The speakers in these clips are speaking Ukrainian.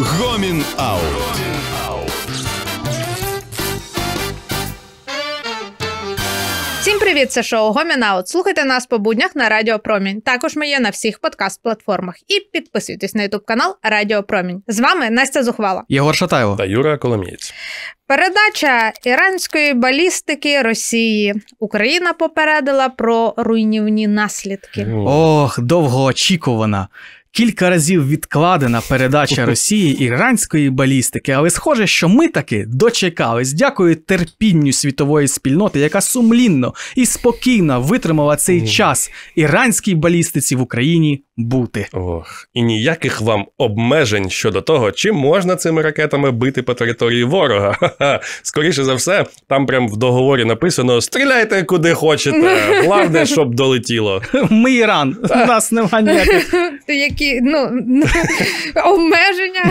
Гомін Аут. Всім привіт, це шоу Гомінаут. Слухайте нас по буднях на Радіо Промінь. Також ми є на всіх подкаст-платформах. І підписуйтесь на ютуб канал Радіо Промінь. З вами Настя Зухвала. Єгор Шатайло. Та Юра Коломієць. Передача іранської балістики Росії. Україна попередила про руйнівні наслідки. Ох, довгоочікувана. Кілька разів відкладена передача Росії іранської балістики, але схоже, що ми таки дочекались. Дякую терпінню світової спільноти, яка сумлінно і спокійно витримала цей час іранській балістиці в Україні бути. Ох, і ніяких вам обмежень щодо того, чи можна цими ракетами бити по території ворога. Ха-ха. Скоріше за все, там прям в договорі написано: стріляйте куди хочете. Головне, щоб долетіло. Ми Іран, у нас немає ніяких. Ну обмеження.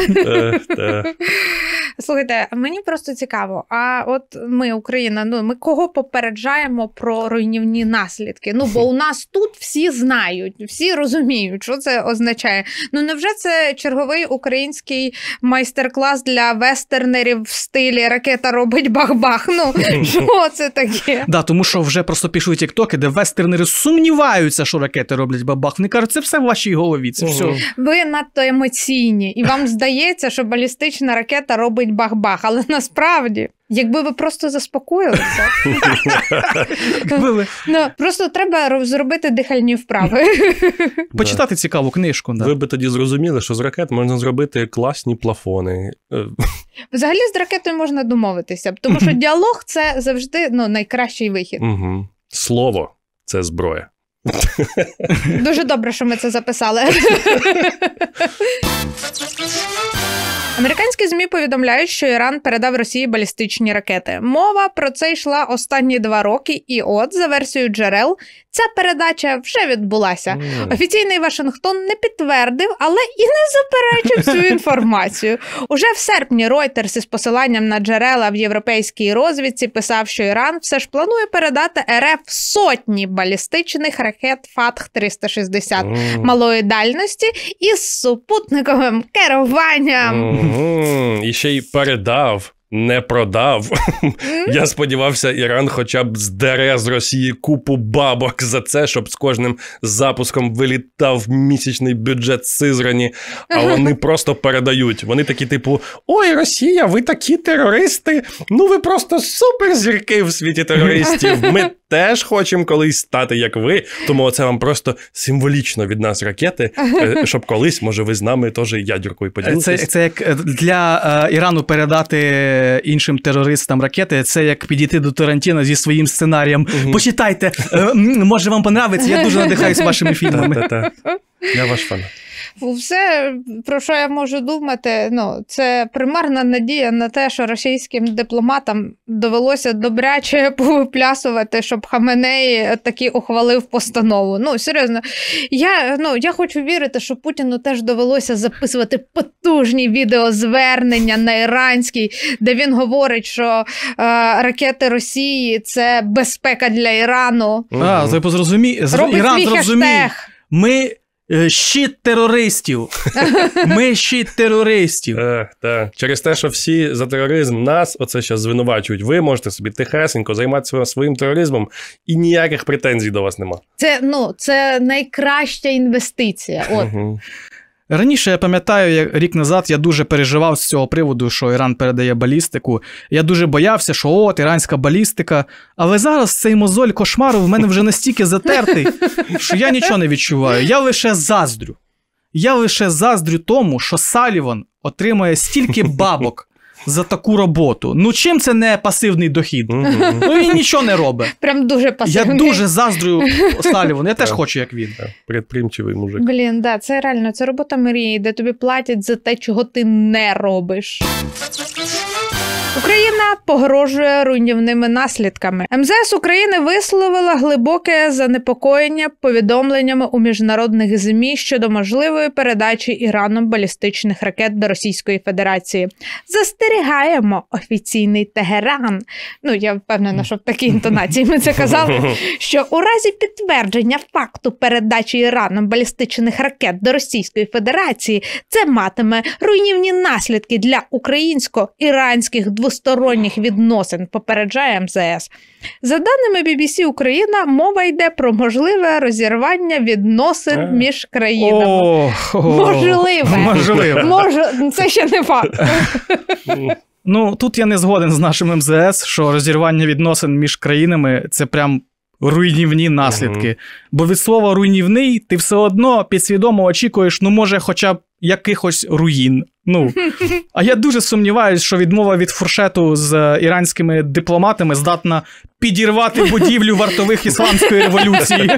Те. Слухайте, мені просто цікаво. А от ми, Україна, ну ми кого попереджаємо про руйнівні наслідки? Ну бо у нас тут всі знають, всі розуміють, що це означає. Ну невже це черговий український майстер-клас для вестернерів в стилі ракета робить бах-бах? Ну що це таке? Да, тому що вже просто пішли тіктоки, де вестернери сумніваються, що ракети роблять бабах. Вони кажуть, це все в вашій голові. Це все. Ви надто емоційні, і вам здається, що балістична ракета робить бах-бах, але насправді. Якби ви просто заспокоїлися, ну просто треба зробити дихальні вправи. Почитати цікаву книжку. Да. Ви би тоді зрозуміли, що з ракет можна зробити класні плафони. Е, Взагалі з ракетою можна домовитися, тому що діалог це завжди ну, найкращий вихід. Угу. Слово це зброя. Дуже добре, що ми це записали. Американські змі повідомляють, що Іран передав Росії балістичні ракети. Мова про це йшла останні два роки, і от за версією джерел ця передача вже відбулася. М. Офіційний Вашингтон не підтвердив, але і не заперечив цю інформацію. Уже в серпні Reuters із посиланням на джерела в європейській розвідці писав, що Іран все ж планує передати РФ сотні балістичних ракет Фатх 360 М. малої дальності із супутниковим керуванням. Мгм. І ще й передав. Не продав. Я сподівався, Іран хоча б здере з Росії купу бабок за це, щоб з кожним запуском вилітав місячний бюджет Сизрані, а вони просто передають. Вони такі, типу: Ой, Росія, ви такі терористи. Ну ви просто суперзірки в світі терористів. Ми теж хочемо колись стати як ви. Тому це вам просто символічно від нас ракети, е, щоб колись, може, ви з нами теж ядеркою Це, поділитесь. це як е, для е, Ірану передати іншим терористам ракети. Це як підійти до Тарантіна зі своїм сценарієм. Угу. Почитайте, е, може вам понравиться. Я дуже надихаюсь вашими фільмами. Я ваш фан. Все, про що я можу думати, ну це примарна надія на те, що російським дипломатам довелося добряче повиплясувати, щоб Хаменей таки ухвалив постанову. Ну серйозно, я ну я хочу вірити, що Путіну теж довелося записувати потужні відеозвернення на іранський, де він говорить, що е, ракети Росії це безпека для Ірану. А, типу, зрозумі... Робить Іран хештег. Ми щит терористів. Ми щит терористів. Так, та. Через те, що всі за тероризм нас оце зараз звинувачують. Ви можете собі тихесенько займатися своїм тероризмом, і ніяких претензій до вас нема. Це ну це найкраща інвестиція. От. Раніше я пам'ятаю, як рік назад я дуже переживав з цього приводу, що Іран передає балістику. Я дуже боявся, що от іранська балістика. Але зараз цей мозоль кошмару в мене вже настільки затертий, що я нічого не відчуваю. Я лише заздрю. Я лише заздрю тому, що Саліван отримує стільки бабок за таку роботу. Ну чим це не пасивний дохід? Мгм. Ну він нічого не робить. прям дуже Я дуже заздрю Салівану. Я теж хочу, як він. Предприємчивий мужик. Блін, да, це реально це робота мрії, де тобі платять за те, чого ти не робиш. Україна погрожує руйнівними наслідками. МЗС України висловила глибоке занепокоєння повідомленнями у міжнародних змі щодо можливої передачі Іраном балістичних ракет до Російської Федерації. Застерігаємо офіційний Тегеран. Ну я впевнена, що в такій інтонації ми це казали. Що у разі підтвердження факту передачі Іраном балістичних ракет до Російської Федерації це матиме руйнівні наслідки для українсько-іранських двосторонніх відносин. Попереджає МЗС. За даними BBC Україна, мова йде про можливе розірвання відносин Е. між країнами. Можливе. Можливе. Це ще не факт. Ну тут я не згоден з нашим МЗС, що розірвання відносин між країнами це прям руйнівні наслідки. Бо від слова руйнівний ти все одно підсвідомо очікуєш, ну, може, хоча б якихось руїн. Ну, а я дуже сумніваюсь, що відмова від фуршету з е, іранськими дипломатами здатна підірвати будівлю вартових ісламської революції.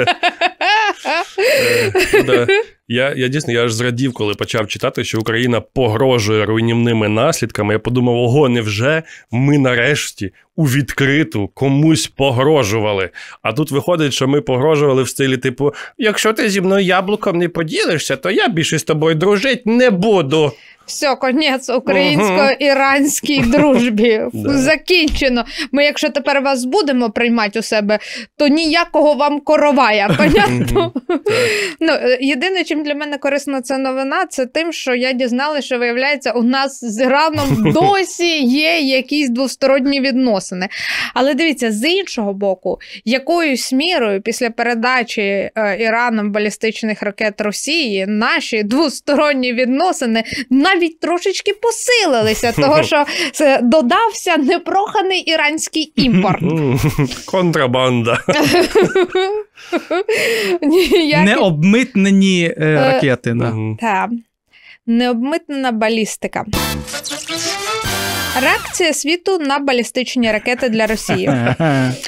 Я, я дійсно я аж зрадів, коли почав читати, що Україна погрожує руйнівними наслідками. Я подумав, ого, невже ми нарешті у відкриту комусь погрожували? А тут виходить, що ми погрожували в стилі, типу: якщо ти зі мною яблуком не поділишся, то я більше з тобою дружити не буду. Все, конець українсько-іранській дружбі. Закінчено. Ми, якщо тепер вас будемо приймати у себе, то ніякого вам коровая. Понятно? ну, е, єдине, чим для мене корисна ця новина, це тим, що я дізналася, що виявляється, у нас з Іраном досі є якісь двосторонні відносини. Але дивіться, з іншого боку, якоюсь мірою після передачі е, Іраном балістичних ракет Росії наші двосторонні відносини навіть трошечки посилилися, того що додався непроханий іранський імпорт. Контрабанда. Необмитнені е, ракети. Так. Необмитнена балістика. Реакція світу на балістичні ракети для Росії.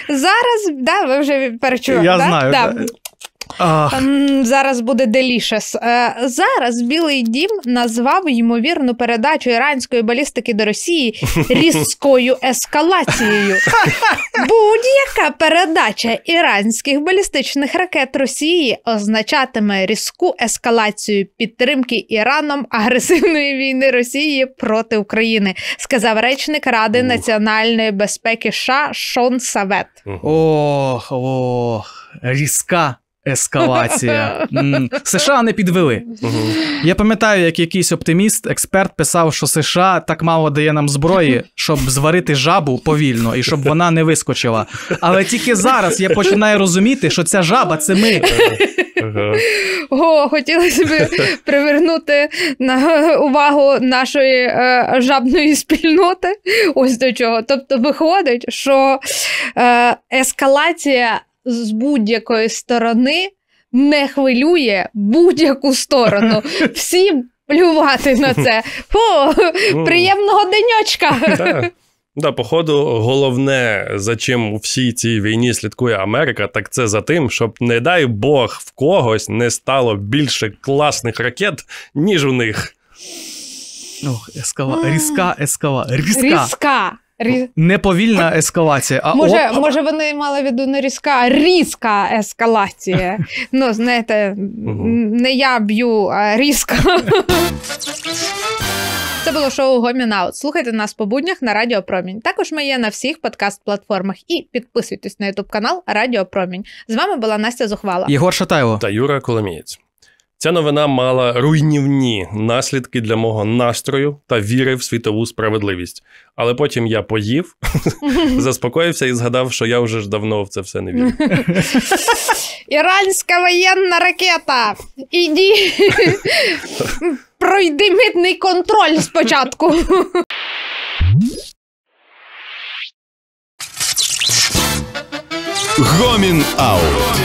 Зараз, да, ви вже перечули. Я да? знаю, Да. Ах, Зараз буде делішес. Зараз Білий Дім назвав ймовірну передачу іранської балістики до Росії різкою ескалацією. Будь-яка передача іранських балістичних ракет Росії означатиме різку ескалацію підтримки Іраном агресивної війни Росії проти України, сказав речник Ради національної безпеки США Шон Савет. Ох, ох, різка ескалація. США не підвели. Я пам'ятаю, як якийсь оптиміст, експерт писав, що США так мало дає нам зброї, щоб зварити жабу повільно і щоб вона не вискочила. Але тільки зараз я починаю розуміти, що ця жаба це ми. Ага. О, хотілося б привернути на увагу нашої е, жабної спільноти. Ось до чого. Тобто, виходить, що е, ескалація з будь-якої сторони не хвилює будь-яку сторону. Всім плювати на це. Фу, приємного денечка. Так. Да, походу, головне, за чим у всій цій війні слідкує Америка, так це за тим, щоб, не дай Бог, в когось не стало більше класних ракет, ніж у них. Ох, ескала... Різка ескала... Різка. Різка. Рі- Неповільна ескалація. А Може, оп, може, вони мали в виду не різка, а різка ескалація. Ну, знаєте, не я б'ю, а різка. Це було шоу Гомін Аут. Слухайте нас по буднях на Радіо Промінь. Також ми є на всіх подкаст-платформах і підписуйтесь на Ютуб канал Радіо Промінь. З вами була Настя Зухвала. Єгор Шатайло. Та Юра Коломієць. Ця новина мала руйнівні наслідки для мого настрою та віри в світову справедливість. Але потім я поїв, заспокоївся і згадав, що я вже ж давно в це все не вірю. Іранська воєнна ракета. Іди. Пройди митний контроль спочатку. Гомін Аут.